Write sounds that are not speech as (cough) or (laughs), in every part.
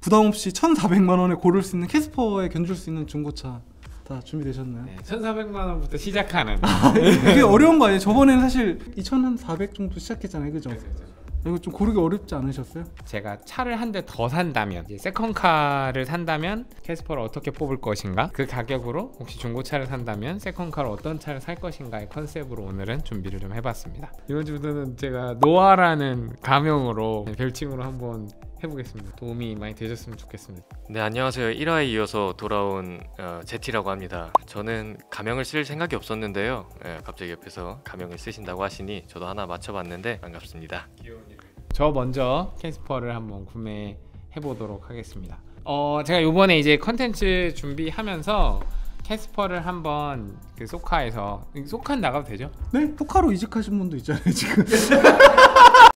부담 없이 1,400만 원에 고를 수 있는 캐스퍼에 견줄 수 있는 중고차 다 준비되셨나요? 네, 1,400만 원부터 시작하는. 이게 어려운 거 아니에요? 저번에는 사실 2,400 정도 시작했잖아요, 그죠? 이거 좀 고르기 어렵지 않으셨어요? 제가 차를 한 대 더 산다면 이제 second car를 산다면 캐스퍼를 어떻게 뽑을 것인가 그 가격으로 혹시 중고차를 산다면 second car를 어떤 차를 살 것인가의 컨셉으로 오늘은 준비를 좀 해봤습니다 이번 주부터는 제가 노아라는 가명으로 별칭으로 한번 해보겠습니다 도움이 많이 되셨으면 좋겠습니다 네 안녕하세요 1화에 이어서 돌아온 어, 제티라고 합니다 저는 가명을 쓸 생각이 없었는데요 예, 갑자기 옆에서 가명을 쓰신다고 하시니 저도 하나 맞춰봤는데 반갑습니다 저 먼저 캐스퍼를 한번 구매해 보도록 하겠습니다. 어 제가 요번에 이제 컨텐츠 준비하면서 캐스퍼를 한번 그 소카에서 소카 나가도 되죠? 네? 소카로 이직하신 분도 있잖아요, 지금. (laughs)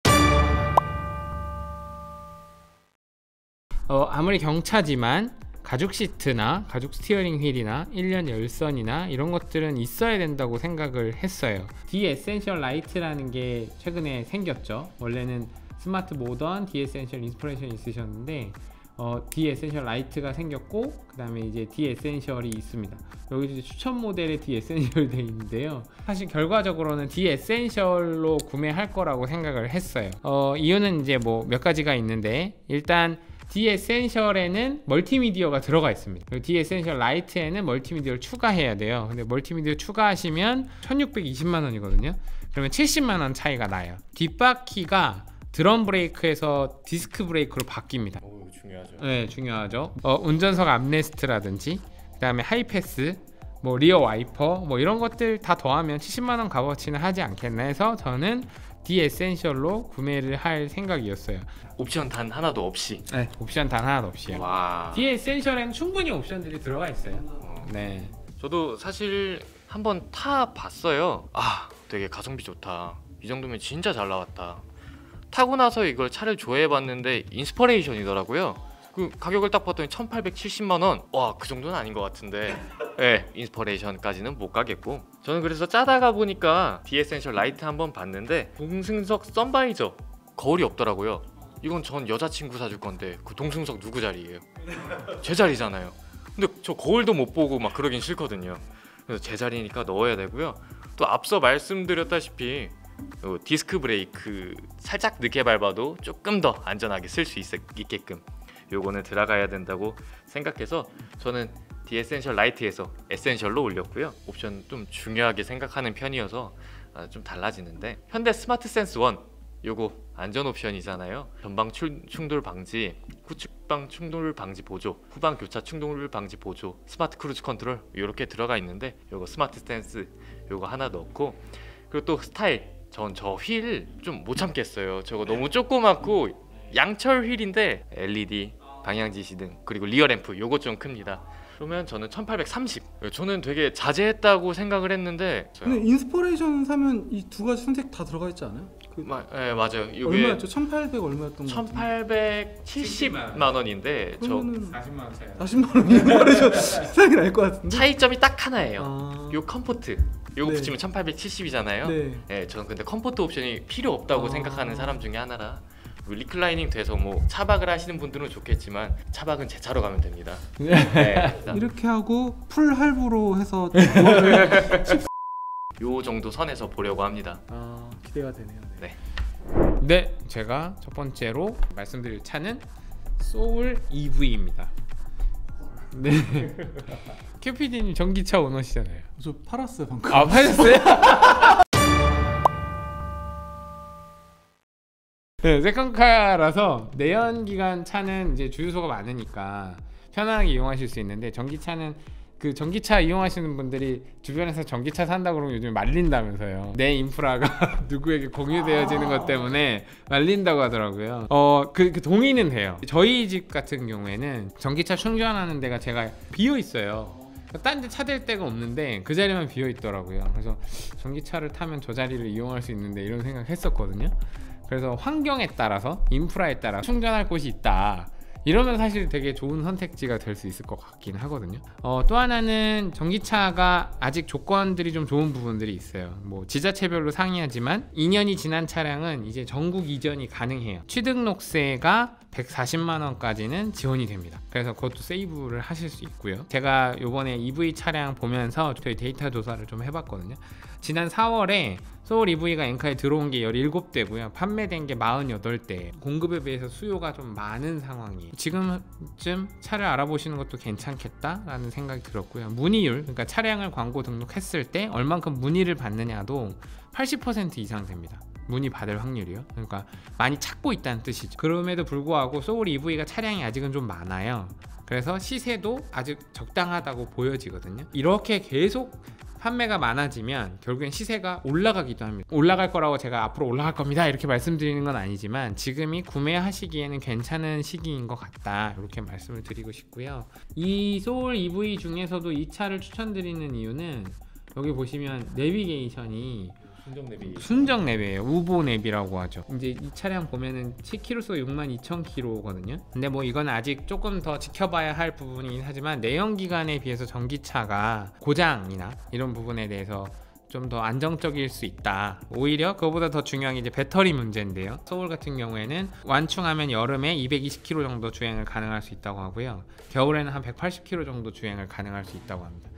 어 아무리 경차지만 가죽 시트나 가죽 스티어링 휠이나 1열 열선이나 이런 것들은 있어야 된다고 생각을 했어요. 디 에센셜 라이트라는 게 최근에 생겼죠. 원래는 스마트 모던 디 에센셜 인스퍼레이션 있으셨는데 어, 디 에센셜 라이트가 생겼고 그 다음에 이제 디 에센셜이 있습니다. 여기 이제 추천 모델에 디 에센셜 돼 있는데요. 사실 결과적으로는 디 에센셜로 구매할 거라고 생각을 했어요. 어, 이유는 이제 뭐 몇 가지가 있는데 일단 디 에센셜에는 멀티미디어가 들어가 있습니다. 그리고 디 에센셜 라이트에는 멀티미디어를 추가해야 돼요. 근데 멀티미디어 추가하시면 1620만 원이거든요. 그러면 70만 원 차이가 나요. 뒷바퀴가 드럼 브레이크에서 디스크 브레이크로 바뀝니다. 오 중요하죠 네, 중요하죠. 어, 운전석 암레스트라든지 그 다음에 하이패스, 뭐 리어 와이퍼, 뭐 이런 것들 다 더하면 70만 원 값어치는 하지 않겠나 해서 저는 디 에센셜로 구매를 할 생각이었어요. 옵션 단 하나도 없이 네, 옵션 단 하나도 없이요. 와 디 에센셜에는 충분히 옵션들이 들어가 있어요. 어, 네. 저도 사실 한번 타 봤어요 아 되게 가성비 좋다 이 정도면 진짜 잘 나왔다 타고 나서 이걸 차를 조회해 봤는데 인스퍼레이션이더라고요 그 가격을 딱 봤더니 1870만 원. 와, 그 정도는 아닌 것 같은데. (laughs) 예, 인스퍼레이션까지는 못 가겠고. 저는 그래서 짜다가 보니까 디 에센셜 라이트 한번 봤는데 동승석 썬바이저 거울이 없더라고요. 이건 전 여자친구 사줄 건데 그 동승석 누구 자리예요? 제 자리잖아요. 근데 저 거울도 못 보고 막 그러긴 싫거든요. 그래서 제 자리니까 넣어야 되고요. 또 앞서 말씀드렸다시피 어, 디스크 브레이크 살짝 늦게 밟아도 조금 더 안전하게 쓸 수 있게끔 요거는 들어가야 된다고 생각해서 저는 디 에센셜 라이트에서 에센셜로 올렸고요. 옵션 좀 중요하게 생각하는 편이어서 아, 좀 달라지는데 현대 스마트 센스 1 요거 안전 옵션이잖아요. 전방 충- 충돌 방지, 후측방 충돌 방지 보조, 후방 교차 충돌 방지 보조, 스마트 크루즈 컨트롤 이렇게 들어가 있는데 요거 스마트 센스 요거 하나 넣고 그리고 또 스타일 전 저 휠 좀 못 참겠어요. 저거 너무 조그맣고 양철 휠인데 LED 방향 지시 등 그리고 리어 램프 요거 좀 큽니다. 그러면 저는 1830. 저는 되게 자제했다고 생각을 했는데 근데 인스퍼레이션 사면 이 두 가지 선택 다 들어가 있지 않아요? 그 마, 네, 맞아요. 얼마였죠? 1,800 얼마였던 거 같은데. 1870만 원인데 저 그러면은 40만 원 차이. 40만 원 인스퍼레이션 사는 게 나을 것 같은데. 차이점이 딱 하나예요. 아. 요 컴포트 요거 네. 붙이면 1870이잖아요. 네. 예, 저는 근데 컴포트 옵션이 필요 없다고 아. 생각하는 사람 중에 하나라 뭐 리클라이닝 돼서 뭐 차박을 하시는 분들은 좋겠지만 차박은 제 차로 가면 됩니다. (laughs) 네, 이렇게 하고 풀 할부로 해서 (laughs) 요 정도 선에서 보려고 합니다. 아 기대가 되네요. 네. 네, 제가 첫 번째로 말씀드릴 차는 소울 EV입니다. 네. (laughs) 큐피디님 전기차 오너시잖아요. 저 팔았어요 방금. 아 팔렸어요? 네, 세컨카라서 내연기관 차는 이제 주유소가 많으니까 편안하게 이용하실 수 있는데 전기차는 그 전기차 이용하시는 분들이 주변에서 전기차 산다 그러면 요즘 말린다면서요. 내 인프라가 (laughs) 누구에게 공유되어지는 것 때문에 말린다고 하더라고요. 어, 그, 그 동의는 돼요. 저희 집 같은 경우에는 전기차 충전하는 데가 제가 비어 있어요. 딴데 차댈 데가 없는데 그 자리만 비어 있더라고요. 그래서 전기차를 타면 저 자리를 이용할 수 있는데 이런 생각 했었거든요. 그래서 환경에 따라서 인프라에 따라 충전할 곳이 있다. 이러면 사실 되게 좋은 선택지가 될 수 있을 것 같긴 하거든요. 어, 또 하나는 전기차가 아직 조건들이 좀 좋은 부분들이 있어요. 뭐 지자체별로 상이하지만 2년이 지난 차량은 이제 전국 이전이 가능해요. 취득록세가 140만 원까지는 지원이 됩니다. 그래서 그것도 세이브를 하실 수 있고요. 제가 요번에 EV 차량 보면서 저희 데이터 조사를 좀 해봤거든요. 지난 4월에 소울 EV가 엔카에 들어온 게 17대고요. 판매된 게 48대. 공급에 비해서 수요가 좀 많은 상황이에요. 지금쯤 차를 알아보시는 것도 괜찮겠다라는 생각이 들었고요. 문의율, 그러니까 차량을 광고 등록했을 때 얼만큼 문의를 받느냐도 80% 이상 됩니다. 문의 받을 확률이요. 그러니까 많이 찾고 있다는 뜻이죠. 그럼에도 불구하고 소울 EV가 차량이 아직은 좀 많아요. 그래서 시세도 아직 적당하다고 보여지거든요. 이렇게 계속 판매가 많아지면 결국엔 시세가 올라가기도 합니다. 올라갈 거라고 제가 앞으로 올라갈 겁니다. 이렇게 말씀드리는 건 아니지만 지금이 구매하시기에는 괜찮은 시기인 것 같다. 이렇게 말씀을 드리고 싶고요. 이 소울 EV 중에서도 이 차를 추천드리는 이유는 여기 보시면 내비게이션이 순정 내비. 순정 내비에요. 유보 내비라고 하죠. 이제 이 차량 보면은 킬로수 62,000km거든요. 근데 뭐 이건 아직 조금 더 지켜봐야 할 부분이긴 하지만 내연 기관에 비해서 전기차가 고장이나 이런 부분에 대해서 좀더 안정적일 수 있다. 오히려 그거보다 더 중요한 게 이제 배터리 문제인데요. 서울 같은 경우에는 완충하면 여름에 220km 정도 주행을 가능할 수 있다고 하고요. 겨울에는 한 180km 정도 주행을 가능할 수 있다고 합니다.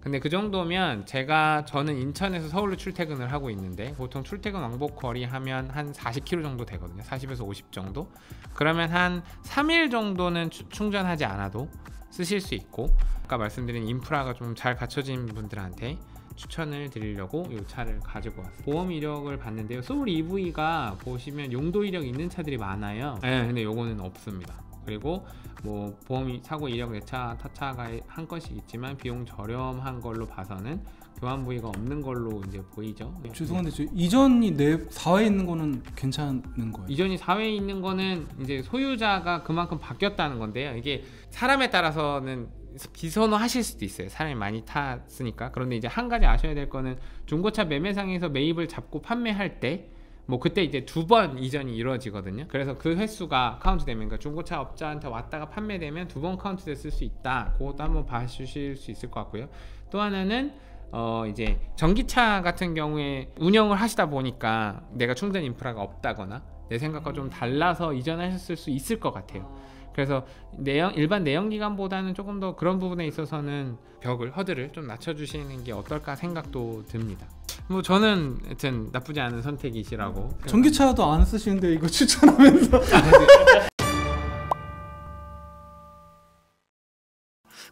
근데 그 정도면 제가 저는 인천에서 서울로 출퇴근을 하고 있는데 보통 출퇴근 왕복 거리 하면 한 40km 정도 되거든요. 40에서 50 정도. 그러면 한 3일 정도는 추- 충전하지 않아도 쓰실 수 있고 아까 말씀드린 인프라가 좀 잘 갖춰진 분들한테 추천을 드리려고 이 차를 가지고 왔어요. 보험 이력을 봤는데요. 소울 EV가 보시면 용도 이력 있는 차들이 많아요. 네, 근데 요거는 없습니다. 그리고 뭐 보험 사고 이력 내차 타차가 한 건씩 있지만 비용 저렴한 걸로 봐서는 교환 부위가 없는 걸로 이제 보이죠. 죄송한데 저 이전이 내 4회에 있는 거는 괜찮은 거예요. 이전이 사회에 있는 거는 이제 소유자가 그만큼 바뀌었다는 건데요. 이게 사람에 따라서는 비선호하실 수도 있어요. 사람이 많이 탔으니까. 그런데 이제 한 가지 아셔야 될 거는 중고차 매매상에서 매입을 잡고 판매할 때 뭐 그때 이제 두 번 이전이 이루어지거든요. 그래서 그 횟수가 카운트 되면 그러니까 중고차 업자한테 왔다가 판매되면 두 번 카운트 됐을 수 있다. 그것도 한번 봐주실 수 있을 것 같고요. 또 하나는 어 이제 전기차 같은 경우에 운영을 하시다 보니까 내가 충전 인프라가 없다거나 내 생각과 좀 달라서 이전하셨을 수 있을 것 같아요. 그래서 내연 일반 내연 기관보다는 조금 더 그런 부분에 있어서는 벽을 허들을 좀 낮춰주시는 게 어떨까 생각도 듭니다. 뭐 저는 하여튼 나쁘지 않은 선택이시라고. 전기차도 안 쓰시는데 이거 추천하면서 (laughs)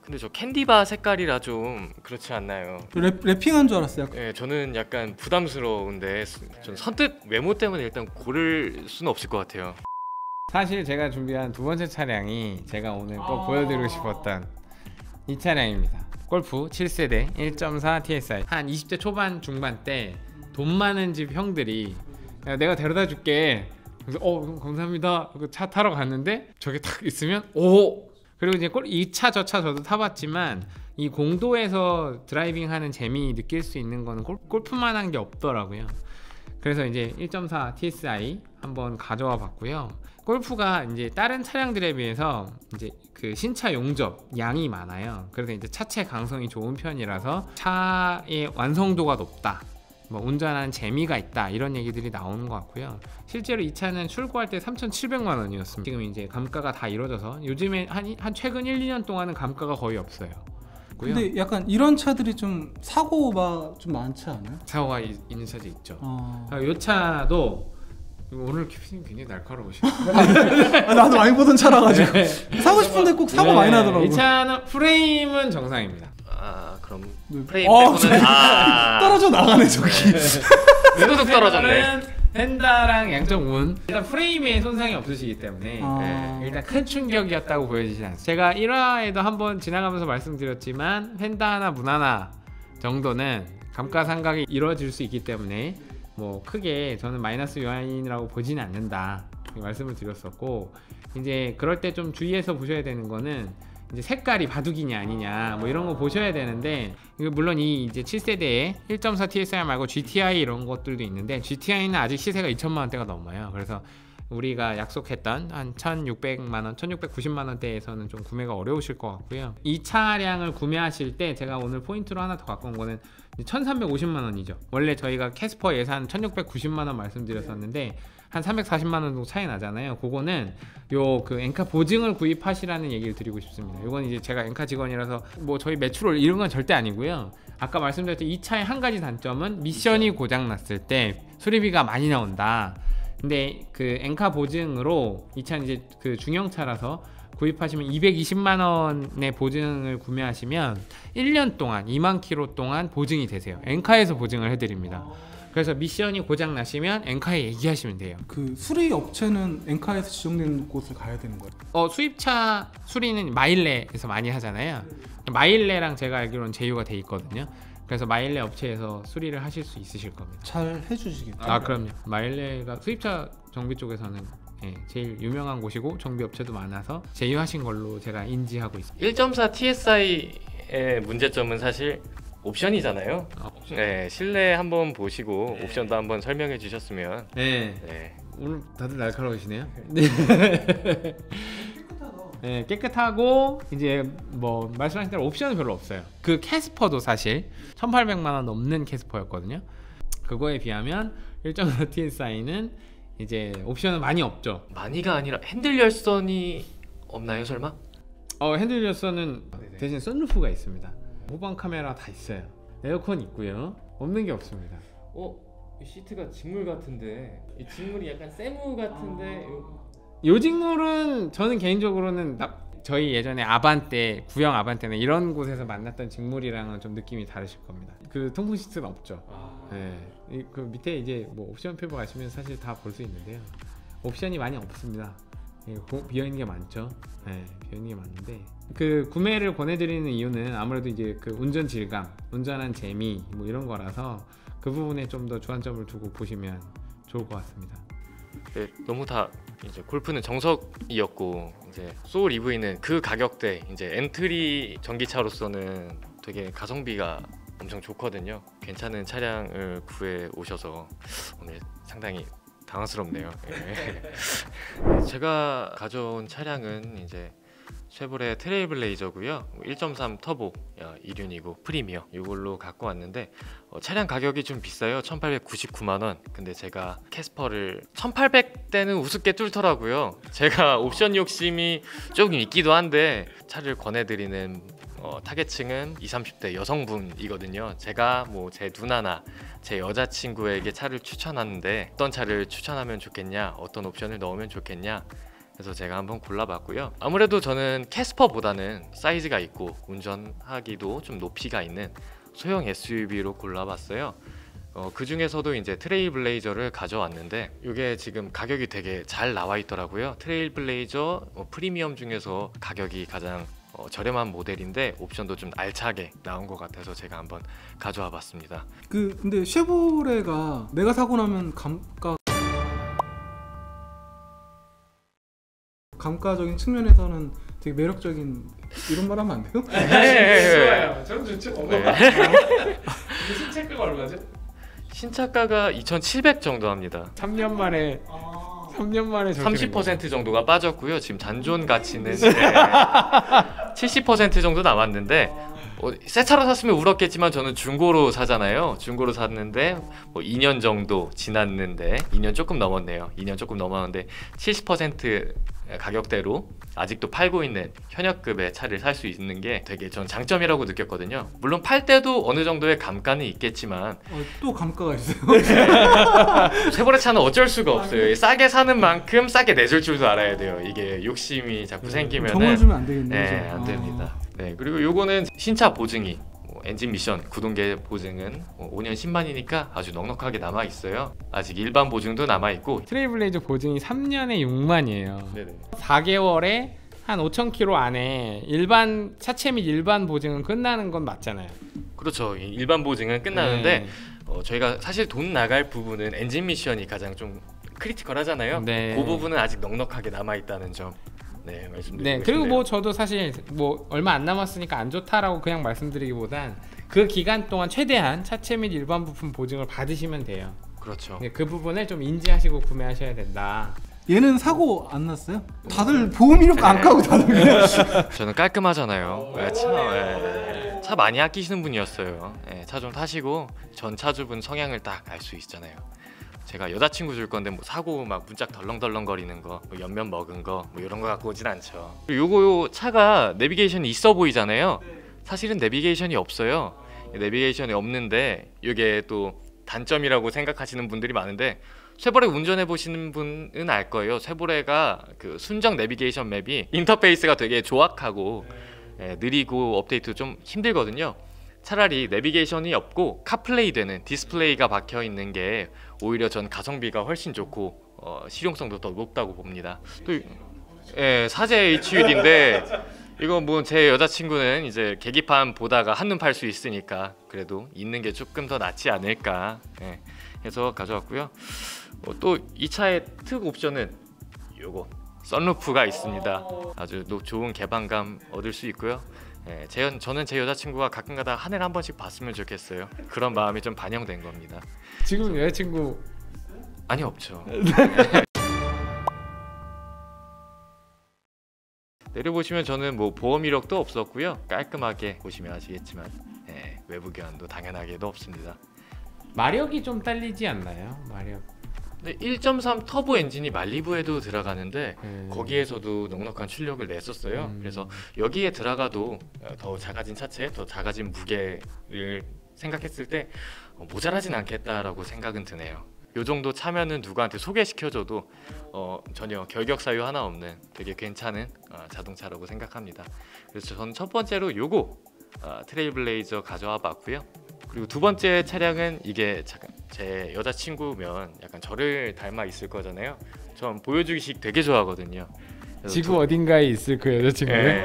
근데 저 캔디바 색깔이라 좀 그렇지 않나요? 랩, 랩핑한 줄 알았어요. 예, 저는 약간 부담스러운데 전 선뜻 외모 때문에 일단 고를 수는 없을 것 같아요. 사실 제가 준비한 두 번째 차량이 제가 오늘 꼭 보여드리고 싶었던 이 차량입니다. 골프 7세대 1.4 TSI 한 20대 초반 중반 때 돈 많은 집 형들이 야, 내가 데려다 줄게. 그래서 어 그럼 감사합니다. 그차 타러 갔는데 저게 딱 있으면 오 그리고 이제 이차 저차 저도 타봤지만 이 공도에서 드라이빙 하는 재미 느낄 수 있는 거는 골, 골프만한 게 없더라고요. 그래서 이제 1.4 TSI 한번 가져와 봤고요. 골프가 이제 다른 차량들에 비해서 이제 그 신차 용접 양이 많아요. 그래서 이제 차체 강성이 좋은 편이라서 차의 완성도가 높다. 뭐 운전하는 재미가 있다 이런 얘기들이 나오는 것 같고요. 실제로 이 차는 출고할 때 3,700만 원이었습니다. 지금 이제 감가가 다 이루어져서 요즘에 한, 한 최근 1, 2년 동안은 감가가 거의 없어요. 근데 약간 이런 차들이 좀 사고가 좀 많지 않아요? 사고가 이- 있는 차도 있죠. 어. 아, 이 차도 오늘 큐피님 굉장히 날카로우시네요. 아, 나도 많이 보던 차라 가지고 사고 싶은데 꼭 사고 많이 나더라고. 네. 이 차는 프레임은 정상입니다. 아 그럼 네. 프레임 어, 빼고는 아 떨어져 나가네 저기. 뚜둑 떨어졌네. 펜다랑 양쪽 운 일단 프레임에 손상이 없으시기 때문에 아. 네, 일단 큰 충격이었다고 보여지지 않습니다. 제가 1화에도 한번 지나가면서 말씀드렸지만 펜다 하나 문 하나 정도는 감가상각이 이루어질 수 있기 때문에 뭐 크게 저는 마이너스 요인이라고 보지는 않는다 말씀을 드렸었고 이제 그럴 때 좀 주의해서 보셔야 되는 거는 이제 색깔이 바둑이냐 아니냐 뭐 이런 거 보셔야 되는데 물론 이 이제 7세대에 1.4 TSI 말고 GTI 이런 것들도 있는데 GTI는 아직 시세가 2천만 원대가 넘어요. 그래서 우리가 약속했던 한 1,600만 원, 1,690만 원대에서는 좀 구매가 어려우실 것 같고요. 이 차량을 구매하실 때 제가 오늘 포인트로 하나 더 갖고 온 거는 1,350만 원이죠. 원래 저희가 캐스퍼 예산 1,690만 원 말씀드렸었는데 한 340만 원 정도 차이 나잖아요. 그거는 요 그 엔카 보증을 구입하시라는 얘기를 드리고 싶습니다. 이건 이제 제가 엔카 직원이라서 뭐 저희 매출을 이런 건 절대 아니고요. 아까 말씀드렸던 이 차의 한 가지 단점은 미션이 고장 났을 때 수리비가 많이 나온다. 근데 그 엔카 보증으로 이 차는 이제 그 중형차라서 구입하시면 220만 원의 보증을 구매하시면 1년 동안 2만 킬로 동안 보증이 되세요. 엔카에서 보증을 해드립니다. 그래서 미션이 고장 나시면 엔카에 얘기하시면 돼요. 그 수리 업체는 엔카에서 지정된 곳을 가야 되는 거예요. 어 수입차 수리는 마일레에서 많이 하잖아요. 마일레랑 제가 알기로는 제휴가 돼 있거든요. 그래서 마일레 업체에서 수리를 하실 수 있으실 겁니다. 잘 해주시겠죠. 아 그럼요. 마일레가 수입차 정비 쪽에서는 예, 제일 유명한 곳이고 정비 업체도 많아서 제휴하신 걸로 제가 인지하고 있습니다. 1.4 TSI의 문제점은 사실 옵션이잖아요. 어, 네, 실내 한번 보시고 네. 옵션도 한번 설명해 주셨으면 네. 네. 오늘 다들 날카로우시네요. 네. (laughs) 네, 깨끗하고 이제 뭐 말씀하신 대로 옵션은 별로 없어요. 그 캐스퍼도 사실 1,800만 원 넘는 캐스퍼였거든요. 그거에 비하면 1.5 TSI는 (laughs) 이제 옵션은 많이 없죠. 많이가 아니라 핸들 열선이 없나요, 설마? 어, 핸들 열선은 대신 썬루프가 있습니다. 후방 카메라 다 있어요. 에어컨 있고요. 없는 게 없습니다. 어, 이 시트가 직물 같은데 이 직물이 약간 세무 같은데 요 직물은 저는 개인적으로는 나- 저희 예전에 아반떼 구형 아반떼는 이런 곳에서 만났던 직물이랑은 좀 느낌이 다르실 겁니다. 그 통풍 시트는 없죠. 네. 이- 그 밑에 이제 뭐 옵션 표보 가시면 사실 다 볼 수 있는데요. 옵션이 많이 없습니다. 예, 보- 비어 있는 게 많죠. 네, 비어 있는 게 많은데 그 구매를 권해드리는 이유는 아무래도 이제 그 운전 질감, 운전한 재미 뭐 이런 거라서 그 부분에 좀 더 주안점을 두고 보시면 좋을 것 같습니다. 네, 너무 다 이제 골프는 정석이었고 이제 소울 EV는 그 가격대 이제 엔트리 전기차로서는 되게 가성비가 엄청 좋거든요. 괜찮은 차량을 구해 오셔서 오늘 상당히 당황스럽네요. 예. (laughs) 제가 가져온 차량은 이제 쉐보레 트레일블레이저고요. 1.3 터보 어, 이륜이고 프리미어 이걸로 갖고 왔는데 어, 차량 가격이 좀 비싸요. 1,899만 원. 근데 제가 캐스퍼를 1,800대는 우습게 뚫더라고요. 제가 옵션 욕심이 조금 있기도 한데 차를 권해드리는 어, 타겟층은 20, 30대 여성분이거든요. 제가 뭐 제 누나나 제 여자친구에게 차를 추천하는데 어떤 차를 추천하면 좋겠냐, 어떤 옵션을 넣으면 좋겠냐. 그래서 제가 한번 골라봤고요. 아무래도 저는 캐스퍼보다는 사이즈가 있고 운전하기도 좀 높이가 있는 소형 SUV로 골라봤어요. 어, 그 중에서도 이제 트레일 블레이저를 가져왔는데 이게 지금 가격이 되게 잘 나와 있더라고요. 트레일 블레이저 어, 프리미엄 중에서 가격이 가장 어, 저렴한 모델인데 옵션도 좀 알차게 나온 것 같아서 제가 한번 가져와 봤습니다. 그 근데 쉐보레가 내가 사고 나면 감가 감가적인 측면에서는 되게 매력적인 이런 말 하면 안 돼요? 네. 저는 좋죠. 네. 신체가가 얼마죠? 신차가가 2,700 정도 합니다. 3년 만에 3년 만에 저렇게 된 거죠. 30% 정도가 빠졌고요. 지금 잔존 가치는 70% (laughs) 정도 남았는데 어, 새 차로 샀으면 울었겠지만 저는 중고로 사잖아요. 중고로 샀는데 뭐 2년 정도 지났는데 2년 조금 넘었네요. 2년 조금 넘었는데 70% 가격대로 아직도 팔고 있는 현역급의 차를 살 수 있는 게 되게 전 장점이라고 느꼈거든요. 물론 팔 때도 어느 정도의 감가는 있겠지만 어, 또 감가가 있어요. (laughs) 쉐보레 차는 어쩔 수가 없어요. 싸게 사는 만큼 싸게 내줄 줄도 알아야 돼요. 이게 욕심이 자꾸 생기면은 정을 주면 안 되겠네요. 네? 안 아. 됩니다. 네, 그리고 요거는 신차 보증이 뭐 엔진 미션 구동계 보증은 뭐 5년 10만이니까 아주 넉넉하게 남아 있어요. 아직 일반 보증도 남아 있고. 트레일블레이저 보증이 3년에 6만이에요. 네네. 4개월에 한 5천 킬로 안에 일반 차체 및 일반 보증은 끝나는 건 맞잖아요. 그렇죠. 이 일반 보증은 끝나는데 네. 어, 저희가 사실 돈 나갈 부분은 엔진 미션이 가장 좀 critical하잖아요. 네. 그 부분은 아직 넉넉하게 남아 있다는 점. 네, 말씀드리고 네 그리고 싶네요. 뭐 저도 사실 뭐 얼마 안 남았으니까 안 좋다라고 그냥 말씀드리기보단 그 기간 동안 최대한 차체 및 일반 부품 보증을 받으시면 돼요. 그렇죠. 네, 그 부분을 좀 인지하시고 구매하셔야 된다. 얘는 사고 안 났어요? 다들 보험 이력도 안 네. 까고 다들 그냥 (laughs) 저는 깔끔하잖아요. 예, 차, 예, 차 많이 아끼시는 분이었어요. 예, 차좀 타시고 전 차주분 성향을 딱 알 수 있잖아요. 제가 여자친구 줄 건데 뭐 사고 막 문짝 덜렁덜렁 거리는 거, 뭐 옆면 먹은 거, 뭐 이런 거 갖고 오진 않죠. 요거 요 차가 내비게이션이 있어 보이잖아요. 사실은 내비게이션이 없어요. 내비게이션이 없는데 이게 또 단점이라고 생각하시는 분들이 많은데 쉐보레 운전해 보시는 분은 알 거예요. 쉐보레가 그 순정 내비게이션 맵이 인터페이스가 되게 조악하고 예, 느리고 업데이트 좀 힘들거든요. 차라리 내비게이션이 없고 카플레이 되는 디스플레이가 박혀 있는 게 오히려 전 가성비가 훨씬 좋고 어, 실용성도 더 높다고 봅니다. 또 이- 예, 사제 HUD인데 이거 뭐 제 여자친구는 이제 계기판 보다가 한눈 팔 수 있으니까 그래도 있는 게 조금 더 낫지 않을까 예, 해서 가져왔고요. 어, 또이 차의 특 옵션은 요거 썬루프가 있습니다. 아주 노- 좋은 개방감 얻을 수 있고요. 예, 제, 저는 제 여자친구가 가끔가다 하늘 한 번씩 봤으면 좋겠어요. 그런 마음이 좀 반영된 겁니다. 지금 여자친구 아니 없죠. (laughs) 내려보시면 저는 뭐 보험 이력도 없었고요. 깔끔하게 보시면 아시겠지만 예, 외부 교환도 당연하게도 없습니다. 마력이 좀 딸리지 않나요? 마력. 근데 1.3 터보 엔진이 말리부에도 들어가는데 예. 거기에서도 넉넉한 출력을 냈었어요. 음. 그래서 여기에 들어가도 어, 더 작아진 차체, 더 작아진 무게를 생각했을 때 어, 모자라진 않겠다라고 생각은 드네요. 요 정도 차면은 누구한테 소개시켜줘도 어, 전혀 결격 사유 하나 없는 되게 괜찮은 어, 자동차라고 생각합니다. 그래서 저는 첫 번째로 요거 어, 트레일블레이저 가져와 봤고요. 그리고 두 번째 차량은 이게 잠깐 제 여자친구면 약간 저를 닮아 있을 거잖아요. 전 보여주기식 되게 좋아하거든요. 지구 두- 어딘가에 있을 그 여자친구요? 예.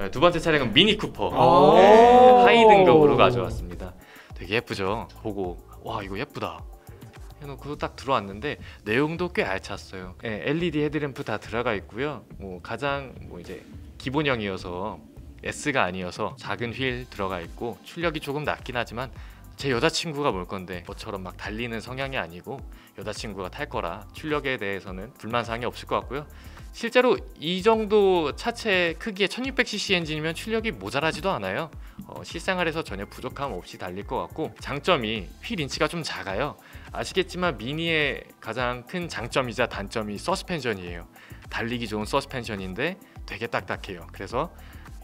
예, 두 번째 차량은 미니 쿠퍼 오. 예, 하이 등급으로 가져왔습니다. 되게 예쁘죠. 보고 와 이거 예쁘다. 해놓고 딱 들어왔는데 내용도 꽤 알찼어요. 예, LED 헤드램프 다 들어가 있고요. 뭐 가장 뭐 이제 기본형이어서 S가 아니어서 작은 휠 들어가 있고 출력이 조금 낮긴 하지만 제 여자친구가 몰 건데 저처럼 막 달리는 성향이 아니고 여자친구가 탈 거라 출력에 대해서는 불만사항이 없을 것 같고요. 실제로 이 정도 차체 크기의 1600cc 엔진이면 출력이 모자라지도 않아요. 어, 실생활에서 전혀 부족함 없이 달릴 것 같고 장점이 휠 인치가 좀 작아요. 아시겠지만 미니의 가장 큰 장점이자 단점이 서스펜션이에요. 달리기 좋은 서스펜션인데 되게 딱딱해요. 그래서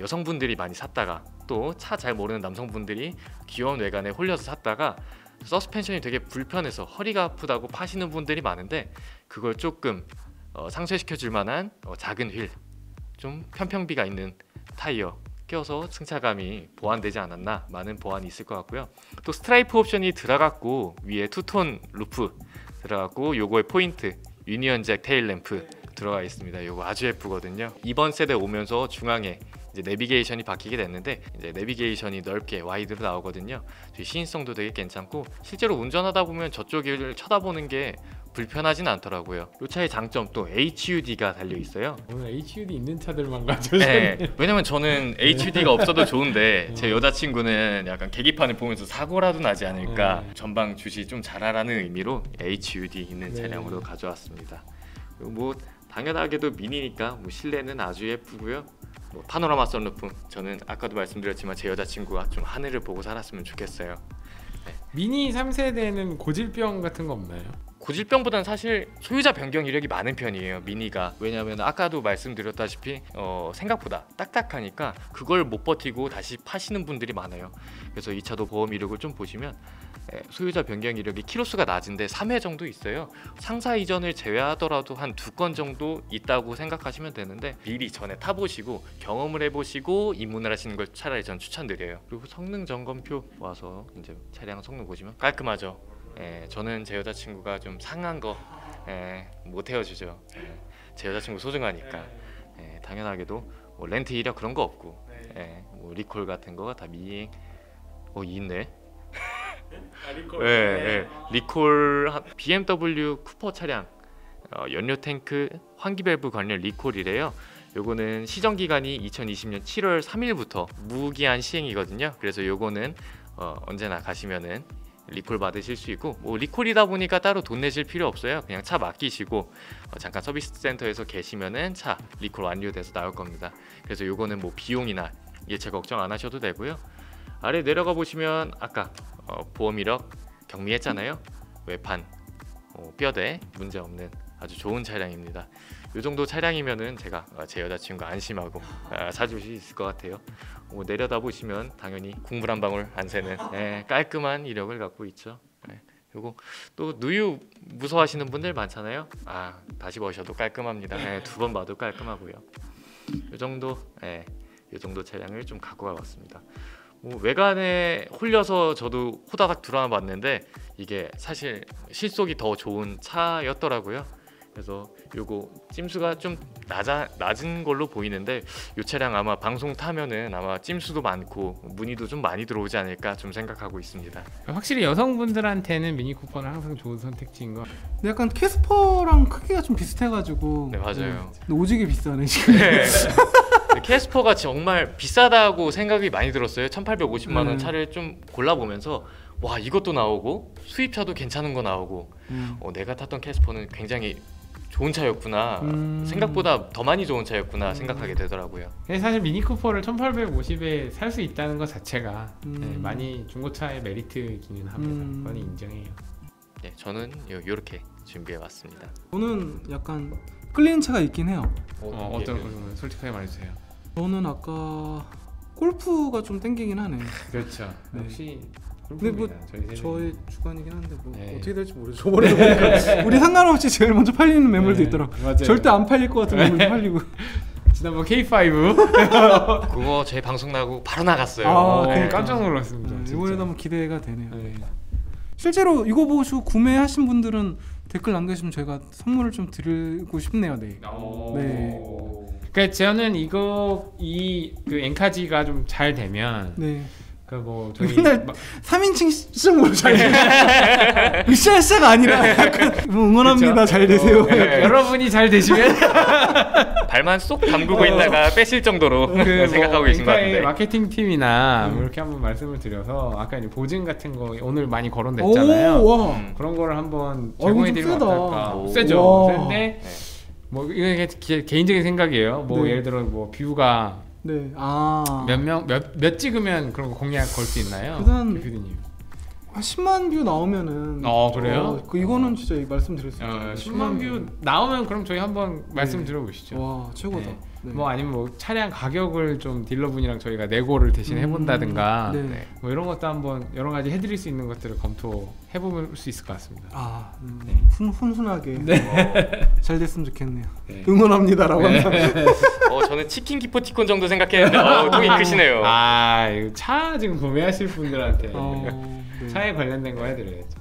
여성분들이 많이 샀다가 또 차 잘 모르는 남성분들이 귀여운 외관에 홀려서 샀다가 서스펜션이 되게 불편해서 허리가 아프다고 파시는 분들이 많은데 그걸 조금 어, 상쇄시켜 줄 만한 어, 작은 휠, 좀 편평비가 있는 타이어 껴서 승차감이 보완되지 않았나 많은 보완이 있을 것 같고요. 또 스트라이프 옵션이 들어갔고 위에 투톤 루프 들어갔고 요거의 포인트 유니언 잭 테일 램프 들어가 있습니다. 요거 아주 예쁘거든요. 이번 세대 오면서 중앙에 이제 내비게이션이 바뀌게 됐는데 이제 내비게이션이 넓게 와이드로 나오거든요. 시인성도 되게 괜찮고 실제로 운전하다 보면 저쪽을 쳐다보는 게 불편하진 않더라고요. 이 차의 장점 또 HUD가 달려 있어요. 오늘 HUD 있는 차들만 가져오셨네. 네, 왜냐면 저는 HUD가 없어도 좋은데 (laughs) 제 여자친구는 약간 계기판을 보면서 사고라도 나지 않을까 네. 전방 주시 좀 잘하라는 의미로 HUD 있는 네. 차량으로 가져왔습니다. 뭐 당연하게도 미니니까 뭐 실내는 아주 예쁘고요. 뭐 파노라마 썬루프 저는 아까도 말씀드렸지만 제 여자친구가 좀 하늘을 보고 살았으면 좋겠어요. 미니 3세대는 고질병 같은 거 없나요? 고질병보다는 사실 소유자 변경 이력이 많은 편이에요 미니가. 왜냐하면 아까도 말씀드렸다시피 어, 생각보다 딱딱하니까 그걸 못 버티고 다시 파시는 분들이 많아요. 그래서 이 차도 보험 이력을 좀 보시면 에, 소유자 변경 이력이 키로수가 낮은데 3회 정도 있어요. 상사 이전을 제외하더라도 한 두 건 정도 있다고 생각하시면 되는데 미리 전에 타보시고 경험을 해보시고 입문을 하시는 걸 차라리 전 추천드려요. 그리고 성능 점검표 와서 이제 차량 성능 보시면 깔끔하죠 예, 저는 제 여자친구가 좀 상한 거 예, 못 헤어지죠. 예, 제 여자친구 소중하니까 예, 당연하게도 뭐 렌트 이력 그런 거 없고 예, 뭐 리콜 같은 거다 미이행 어 있네. 예, 예. 리콜 한- BMW 쿠퍼 차량 어, 연료 탱크 환기 밸브 관련 리콜이래요. 요거는 시정 기간이 2020년 7월 3일부터 무기한 시행이거든요. 그래서 요거는 어, 언제나 가시면은 리콜 받으실 수 있고 뭐 리콜이다 보니까 따로 돈 내실 필요 없어요. 그냥 차 맡기시고 어, 잠깐 서비스 센터에서 계시면은 차 리콜 완료돼서 나올 겁니다. 그래서 요거는 뭐 비용이나 예체 걱정 안 하셔도 되고요. 아래 내려가 보시면 아까 어, 보험 이력 경미했잖아요. 외판 어, 뼈대 문제 없는 아주 좋은 차량입니다. 이 정도 차량이면은 제가 어, 제 여자친구 안심하고 아, 사줄 수 있을 것 같아요. 어, 내려다 보시면 당연히 국물 한 방울 안 새는 예, (laughs) 깔끔한 이력을 갖고 있죠. 예, 요거 또 누유 무서워하시는 분들 많잖아요. 아 다시 보셔도 깔끔합니다. 예, 두번 봐도 깔끔하고요. 이 정도 예, 이 정도 차량을 좀 갖고 가봤습니다. 뭐 외관에 홀려서 저도 호다닥 들어와 봤는데 이게 사실 실속이 더 좋은 차였더라고요. 그래서 요거 찜수가 좀 낮아, 낮은 걸로 보이는데 이 차량 아마 방송 타면은 아마 찜수도 많고 문의도 좀 많이 들어오지 않을까 좀 생각하고 있습니다. 확실히 여성분들한테는 미니 쿠퍼는 항상 좋은 선택지인 것 같아요. 근데 약간 캐스퍼랑 크기가 좀 비슷해가지고. 네, 맞아요. 근데 오지게 비싸네 지금. 네. (laughs) 캐스퍼가 정말 비싸다고 생각이 많이 들었어요. 1,850만 원 음. 차를 좀 골라보면서 와 이것도 나오고 수입차도 괜찮은 거 나오고 음. 어, 내가 탔던 캐스퍼는 굉장히 좋은 차였구나 음. 생각보다 더 많이 좋은 차였구나 생각하게 되더라고요. 근데 사실 미니 쿠퍼를 1850에 살 수 있다는 것 자체가 음. 네, 많이 중고차의 메리트이기는 합니다. 음. 그건 인정해요. 네, 저는 요, 요렇게 준비해 왔습니다. 저는 약간 끌리는 차가 있긴 해요. 어, 예, 어떤 예. 거좀 솔직하게 말해주세요. 저는 아까 골프가 좀 땡기긴 하네. 그렇죠. 네. 역시 근데 뭐. 저의 주관이긴 한데 뭐 네. 어떻게 될지 모르죠. 저번에도 보니까 우리 상관없이 제일 먼저 팔리는 매물도 네, 있더라고. 맞아요. 절대 안 팔릴 것 같은 매물도 팔리고. (laughs) 지난번 K5 (laughs) 그거 제 방송 나고 바로 나갔어요. 아, 네. 깜짝 놀랐습니다. 네. 이번에도 한번 기대가 되네요. 네. 실제로 이거 보시고 구매하신 분들은 댓글 남겨주시면 저희가 선물을 좀 드리고 싶네요. 네. 네. 그러니까 저는 이거 이 그 엔카지가 좀 잘 되면 네. 그뭐 저희 맨날 막- 3인칭 시점으로 잘 으쌰으쌰가 아니라 약간 뭐 응원합니다. 그쵸? 잘 되세요. 어, 네. 여러분이 잘 되시면 (laughs) 발만 쏙 담그고 있다가 빼실 정도로 그 생각하고 뭐 계신 것 같은데. 마케팅 팀이나 음. 뭐 이렇게 한번 말씀을 드려서 아까 이제 보증 같은 거 오늘 많이 거론됐잖아요. 오, 와. 음. 그런 거를 한번 어, 제공해드리면. 어떨까? 오. 세죠. 와. 센데 네. 뭐 이게 개- 개인적인 생각이에요. 뭐 네. 예를 들어 뭐 뷰가 네. 아. 몇 명 몇 몇 찍으면 그런 거 공약 걸수 있나요? 그다음- 대표님. 한 10만 뷰 나오면은 어, 그래요? 그 이거는 진짜 말씀드릴 수 있어요. 어, 10만 뷰 나오면 그럼 저희 한번 말씀 네. 들어보시죠. 와, 최고다. 네. 네. 뭐 아니면 뭐 차량 가격을 좀 딜러분이랑 저희가 네고를 대신 음, 해본다든가 네. 네. 뭐 이런 것도 한번 여러 가지 해드릴 수 있는 것들을 검토해 볼 수 있을 것 같습니다. 아, 음, 네. 훈, 훈훈하게 어, 잘 됐으면 좋겠네요. 네. 응원합니다라고 항상. (laughs) 어, 저는 치킨 기프티콘 정도 생각했는데 어, 통이 크시네요. 아, 이거 차 지금 구매하실 분들한테 어, 네. 차에 관련된 거 해드려야죠.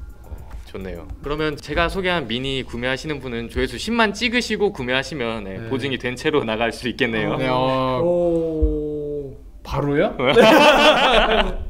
좋네요. 그러면 제가 소개한 미니 구매하시는 분은 조회수 10만 찍으시고 구매하시면 네, 네. 보증이 된 채로 나갈 수 있겠네요. 어. 네, 어, 오. 바로요? (laughs)